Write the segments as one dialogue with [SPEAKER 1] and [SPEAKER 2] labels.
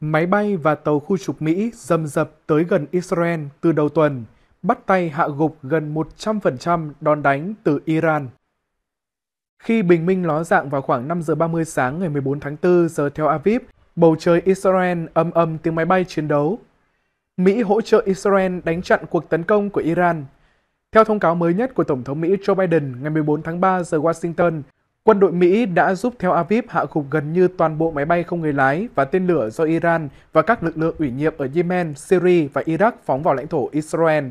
[SPEAKER 1] máy bay và tàu khu trục Mỹ dầm dập tới gần Israel từ đầu tuần, bắt tay hạ gục gần 100% đòn đánh từ Iran. Khi bình minh ló dạng vào khoảng 5 giờ 30 sáng ngày 14 tháng 4 giờ theo Aviv, bầu trời Israel âm âm tiếng máy bay chiến đấu. Mỹ hỗ trợ Israel đánh chặn cuộc tấn công của Iran. Theo thông cáo mới nhất của Tổng thống Mỹ Joe Biden ngày 14 tháng 3 giờ Washington, Quân đội Mỹ đã giúp theo Aviv hạ gục gần như toàn bộ máy bay không người lái và tên lửa do Iran và các lực lượng ủy nhiệm ở Yemen, Syria và Iraq phóng vào lãnh thổ Israel.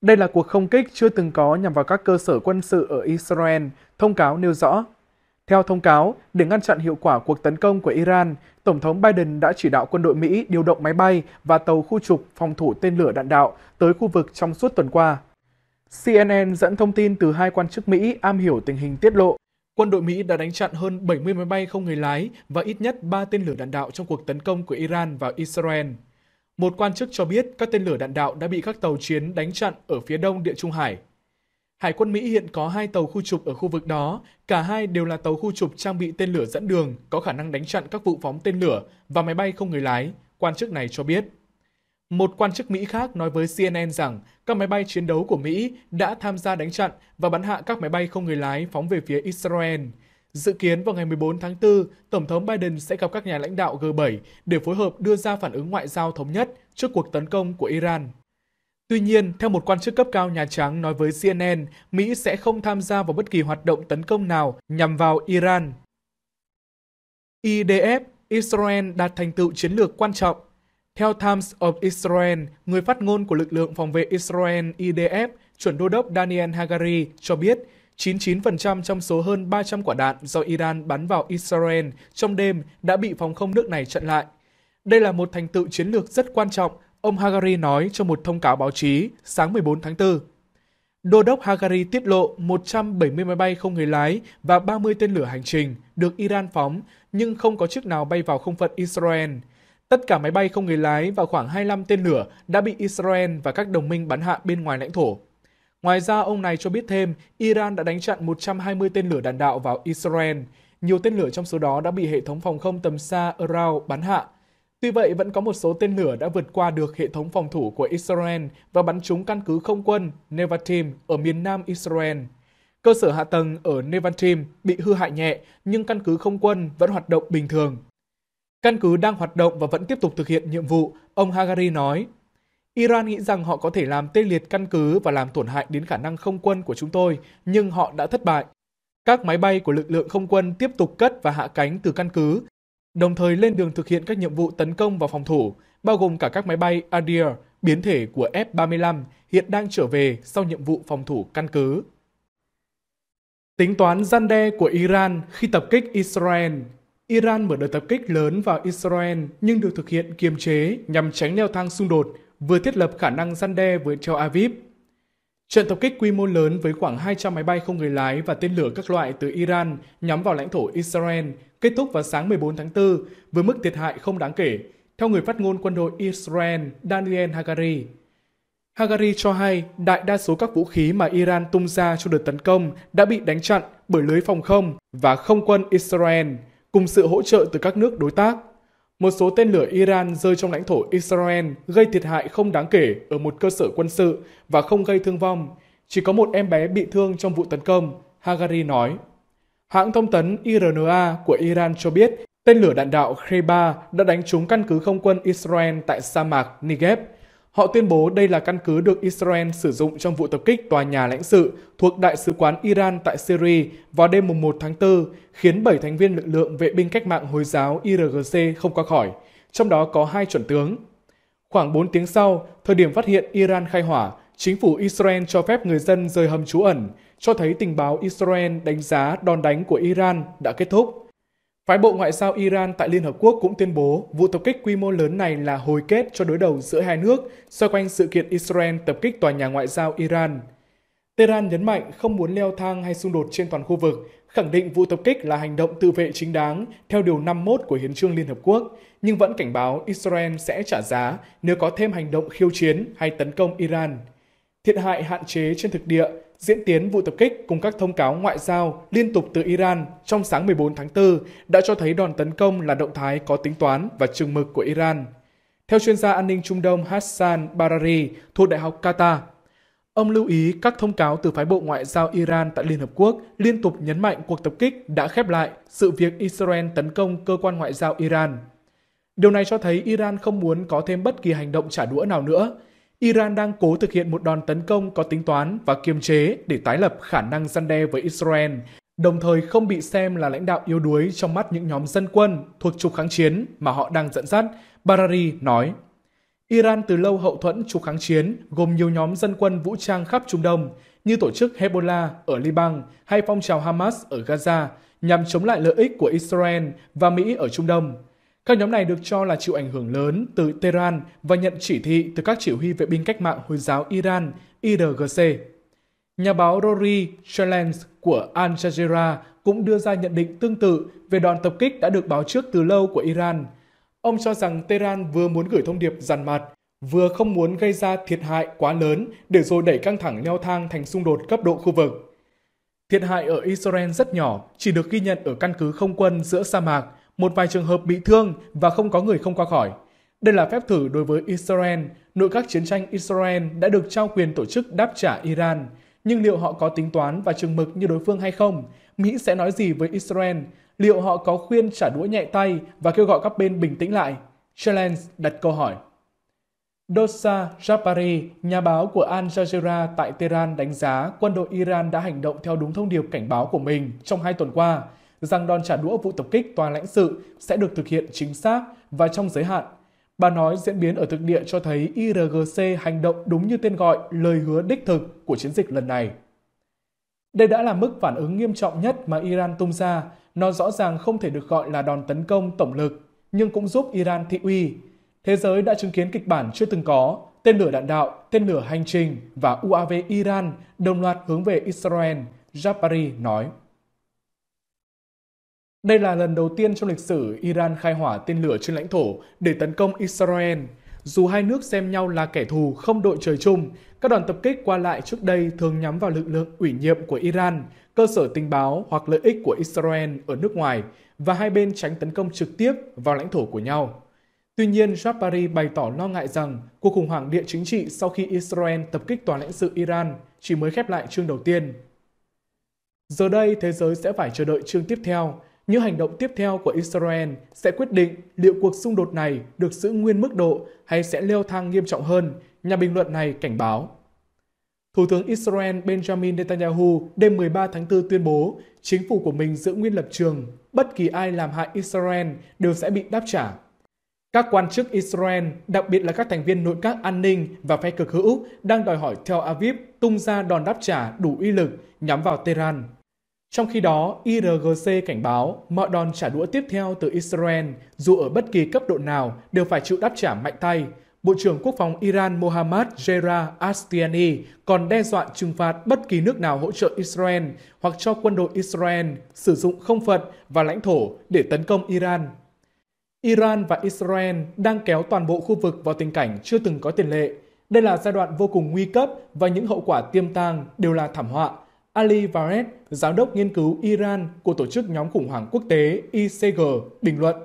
[SPEAKER 1] Đây là cuộc không kích chưa từng có nhằm vào các cơ sở quân sự ở Israel, thông cáo nêu rõ. Theo thông cáo, để ngăn chặn hiệu quả cuộc tấn công của Iran, Tổng thống Biden đã chỉ đạo quân đội Mỹ điều động máy bay và tàu khu trục phòng thủ tên lửa đạn đạo tới khu vực trong suốt tuần qua. CNN dẫn thông tin từ hai quan chức Mỹ am hiểu tình hình tiết lộ Quân đội Mỹ đã đánh chặn hơn 70 máy bay không người lái và ít nhất 3 tên lửa đạn đạo trong cuộc tấn công của Iran vào Israel. Một quan chức cho biết các tên lửa đạn đạo đã bị các tàu chiến đánh chặn ở phía đông Địa Trung Hải. Hải quân Mỹ hiện có hai tàu khu trục ở khu vực đó, cả hai đều là tàu khu trục trang bị tên lửa dẫn đường, có khả năng đánh chặn các vụ phóng tên lửa và máy bay không người lái, quan chức này cho biết. Một quan chức Mỹ khác nói với CNN rằng các máy bay chiến đấu của Mỹ đã tham gia đánh chặn và bắn hạ các máy bay không người lái phóng về phía Israel. Dự kiến vào ngày 14 tháng 4, Tổng thống Biden sẽ gặp các nhà lãnh đạo G7 để phối hợp đưa ra phản ứng ngoại giao thống nhất trước cuộc tấn công của Iran. Tuy nhiên, theo một quan chức cấp cao Nhà Trắng nói với CNN, Mỹ sẽ không tham gia vào bất kỳ hoạt động tấn công nào nhằm vào Iran. IDF, Israel đạt thành tựu chiến lược quan trọng theo Times of Israel, người phát ngôn của lực lượng phòng vệ Israel IDF, chuẩn đô đốc Daniel Hagari cho biết 99% trong số hơn 300 quả đạn do Iran bắn vào Israel trong đêm đã bị phòng không nước này chặn lại. Đây là một thành tựu chiến lược rất quan trọng, ông Hagari nói trong một thông cáo báo chí sáng 14 tháng 4. Đô đốc Hagari tiết lộ 170 máy bay không người lái và 30 tên lửa hành trình được Iran phóng, nhưng không có chiếc nào bay vào không phận Israel. Tất cả máy bay không người lái và khoảng 25 tên lửa đã bị Israel và các đồng minh bắn hạ bên ngoài lãnh thổ. Ngoài ra, ông này cho biết thêm, Iran đã đánh chặn 120 tên lửa đạn đạo vào Israel. Nhiều tên lửa trong số đó đã bị hệ thống phòng không tầm xa Arrow bắn hạ. Tuy vậy, vẫn có một số tên lửa đã vượt qua được hệ thống phòng thủ của Israel và bắn trúng căn cứ không quân Nevatim ở miền nam Israel. Cơ sở hạ tầng ở Nevatim bị hư hại nhẹ, nhưng căn cứ không quân vẫn hoạt động bình thường. Căn cứ đang hoạt động và vẫn tiếp tục thực hiện nhiệm vụ, ông Hagari nói. Iran nghĩ rằng họ có thể làm tê liệt căn cứ và làm tổn hại đến khả năng không quân của chúng tôi, nhưng họ đã thất bại. Các máy bay của lực lượng không quân tiếp tục cất và hạ cánh từ căn cứ, đồng thời lên đường thực hiện các nhiệm vụ tấn công và phòng thủ, bao gồm cả các máy bay Adir, biến thể của F-35, hiện đang trở về sau nhiệm vụ phòng thủ căn cứ. Tính toán gian đe của Iran khi tập kích Israel Iran mở đợt tập kích lớn vào Israel nhưng được thực hiện kiềm chế nhằm tránh leo thang xung đột, vừa thiết lập khả năng gian đe với Tel Aviv. Trận tập kích quy mô lớn với khoảng 200 máy bay không người lái và tên lửa các loại từ Iran nhắm vào lãnh thổ Israel kết thúc vào sáng 14 tháng 4 với mức thiệt hại không đáng kể, theo người phát ngôn quân đội Israel Daniel Hagari. Hagari cho hay đại đa số các vũ khí mà Iran tung ra trong đợt tấn công đã bị đánh chặn bởi lưới phòng không và không quân Israel – cùng sự hỗ trợ từ các nước đối tác. Một số tên lửa Iran rơi trong lãnh thổ Israel gây thiệt hại không đáng kể ở một cơ sở quân sự và không gây thương vong. Chỉ có một em bé bị thương trong vụ tấn công, Hagari nói. Hãng thông tấn IRNA của Iran cho biết tên lửa đạn đạo Kheba đã đánh trúng căn cứ không quân Israel tại sa mạc Negev, Họ tuyên bố đây là căn cứ được Israel sử dụng trong vụ tập kích tòa nhà lãnh sự thuộc Đại sứ quán Iran tại Syria vào đêm 1 tháng 4, khiến 7 thành viên lực lượng vệ binh cách mạng Hồi giáo IRGC không qua khỏi, trong đó có hai chuẩn tướng. Khoảng 4 tiếng sau, thời điểm phát hiện Iran khai hỏa, chính phủ Israel cho phép người dân rời hầm trú ẩn, cho thấy tình báo Israel đánh giá đòn đánh của Iran đã kết thúc. Phái bộ Ngoại giao Iran tại Liên Hợp Quốc cũng tuyên bố vụ tập kích quy mô lớn này là hồi kết cho đối đầu giữa hai nước xoay quanh sự kiện Israel tập kích tòa nhà ngoại giao Iran. Tehran nhấn mạnh không muốn leo thang hay xung đột trên toàn khu vực, khẳng định vụ tập kích là hành động tự vệ chính đáng theo Điều 51 của Hiến trương Liên Hợp Quốc, nhưng vẫn cảnh báo Israel sẽ trả giá nếu có thêm hành động khiêu chiến hay tấn công Iran thiệt hại hạn chế trên thực địa, diễn tiến vụ tập kích cùng các thông cáo ngoại giao liên tục từ Iran trong sáng 14 tháng 4 đã cho thấy đòn tấn công là động thái có tính toán và chừng mực của Iran. Theo chuyên gia an ninh Trung Đông Hassan Barari thuộc Đại học Qatar, ông lưu ý các thông cáo từ phái bộ ngoại giao Iran tại Liên Hợp Quốc liên tục nhấn mạnh cuộc tập kích đã khép lại sự việc Israel tấn công cơ quan ngoại giao Iran. Điều này cho thấy Iran không muốn có thêm bất kỳ hành động trả đũa nào nữa. Iran đang cố thực hiện một đòn tấn công có tính toán và kiềm chế để tái lập khả năng gian đe với Israel, đồng thời không bị xem là lãnh đạo yếu đuối trong mắt những nhóm dân quân thuộc trục kháng chiến mà họ đang dẫn dắt, Barari nói. Iran từ lâu hậu thuẫn trục kháng chiến gồm nhiều nhóm dân quân vũ trang khắp Trung Đông như tổ chức Hezbollah ở Liban hay phong trào Hamas ở Gaza nhằm chống lại lợi ích của Israel và Mỹ ở Trung Đông. Các nhóm này được cho là chịu ảnh hưởng lớn từ Tehran và nhận chỉ thị từ các chỉ huy vệ binh cách mạng Hồi giáo Iran, IRGC. Nhà báo Rory Chalens của Al Jazeera cũng đưa ra nhận định tương tự về đòn tập kích đã được báo trước từ lâu của Iran. Ông cho rằng Tehran vừa muốn gửi thông điệp dằn mặt, vừa không muốn gây ra thiệt hại quá lớn để rồi đẩy căng thẳng leo thang thành xung đột cấp độ khu vực. Thiệt hại ở Israel rất nhỏ, chỉ được ghi nhận ở căn cứ không quân giữa sa mạc, một vài trường hợp bị thương và không có người không qua khỏi. Đây là phép thử đối với Israel. Nội các chiến tranh Israel đã được trao quyền tổ chức đáp trả Iran. Nhưng liệu họ có tính toán và chừng mực như đối phương hay không? Mỹ sẽ nói gì với Israel? Liệu họ có khuyên trả đũa nhẹ tay và kêu gọi các bên bình tĩnh lại? Challenge đặt câu hỏi. Dosa Jabari, nhà báo của Al Jazeera tại Tehran đánh giá quân đội Iran đã hành động theo đúng thông điệp cảnh báo của mình trong hai tuần qua, rằng đòn trả đũa vụ tập kích tòa lãnh sự sẽ được thực hiện chính xác và trong giới hạn. Bà nói diễn biến ở thực địa cho thấy IRGC hành động đúng như tên gọi lời hứa đích thực của chiến dịch lần này. Đây đã là mức phản ứng nghiêm trọng nhất mà Iran tung ra. Nó rõ ràng không thể được gọi là đòn tấn công tổng lực, nhưng cũng giúp Iran thị uy. Thế giới đã chứng kiến kịch bản chưa từng có, tên lửa đạn đạo, tên lửa hành trình và UAV Iran đồng loạt hướng về Israel, Jabari nói. Đây là lần đầu tiên trong lịch sử Iran khai hỏa tên lửa trên lãnh thổ để tấn công Israel. Dù hai nước xem nhau là kẻ thù không đội trời chung, các đoàn tập kích qua lại trước đây thường nhắm vào lực lượng ủy nhiệm của Iran, cơ sở tình báo hoặc lợi ích của Israel ở nước ngoài và hai bên tránh tấn công trực tiếp vào lãnh thổ của nhau. Tuy nhiên, Jabari bày tỏ lo ngại rằng cuộc khủng hoảng địa chính trị sau khi Israel tập kích tòa lãnh sự Iran chỉ mới khép lại chương đầu tiên. Giờ đây, thế giới sẽ phải chờ đợi chương tiếp theo, những hành động tiếp theo của Israel sẽ quyết định liệu cuộc xung đột này được giữ nguyên mức độ hay sẽ leo thang nghiêm trọng hơn, nhà bình luận này cảnh báo. Thủ tướng Israel Benjamin Netanyahu đêm 13 tháng 4 tuyên bố chính phủ của mình giữ nguyên lập trường, bất kỳ ai làm hại Israel đều sẽ bị đáp trả. Các quan chức Israel, đặc biệt là các thành viên nội các an ninh và phe cực hữu, đang đòi hỏi Tel Aviv tung ra đòn đáp trả đủ uy lực nhắm vào Tehran. Trong khi đó, IRGC cảnh báo mọi đòn trả đũa tiếp theo từ Israel, dù ở bất kỳ cấp độ nào, đều phải chịu đáp trả mạnh tay. Bộ trưởng Quốc phòng Iran Mohammad Jera Astiani còn đe dọa trừng phạt bất kỳ nước nào hỗ trợ Israel hoặc cho quân đội Israel sử dụng không phận và lãnh thổ để tấn công Iran. Iran và Israel đang kéo toàn bộ khu vực vào tình cảnh chưa từng có tiền lệ. Đây là giai đoạn vô cùng nguy cấp và những hậu quả tiêm tàng đều là thảm họa Ali Vared, giám đốc nghiên cứu Iran của tổ chức nhóm khủng hoảng quốc tế ICG, bình luận.